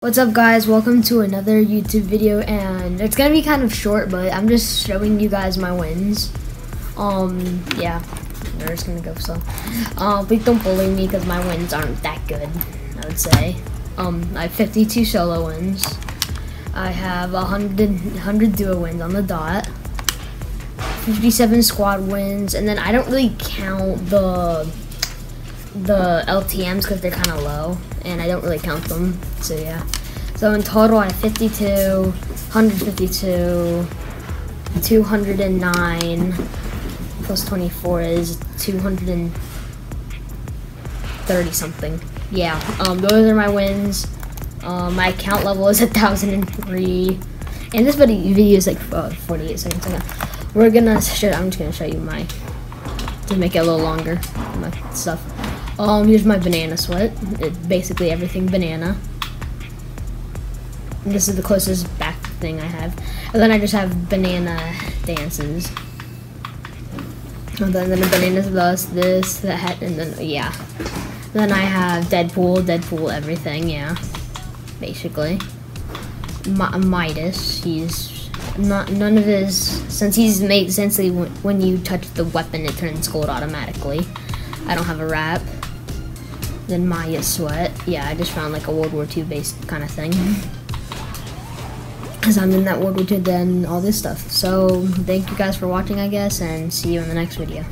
What's up guys, welcome to another YouTube video and it's gonna be kind of short but I'm just showing you guys my wins. Um, yeah, they're just gonna go so. Uh, please don't bully me because my wins aren't that good, I would say. Um, I have 52 solo wins. I have 100, 100 duo wins on the dot. 57 squad wins and then I don't really count the the LTMs because they're kind of low, and I don't really count them. So yeah. So in total, I have 52, 152, 209 plus 24 is 230 something. Yeah. Um, those are my wins. Um, my account level is 1,003. And this video, is like uh, 48 seconds. We're gonna show. I'm just gonna show you my to make it a little longer. My stuff. Um, here's my banana sweat. Basically everything banana. This is the closest back thing I have. And then I just have banana dances. And then, then the bananas thus, this, that, and then, yeah. Then I have Deadpool, Deadpool everything, yeah. Basically. M Midas, he's not, none of his, since he's made, essentially when you touch the weapon it turns gold automatically. I don't have a wrap. Then Maya Sweat. Yeah, I just found like a World War II based kind of thing. Mm-hmm. Because I'm in that World War II, then all this stuff. So, thank you guys for watching, I guess, and see you in the next video.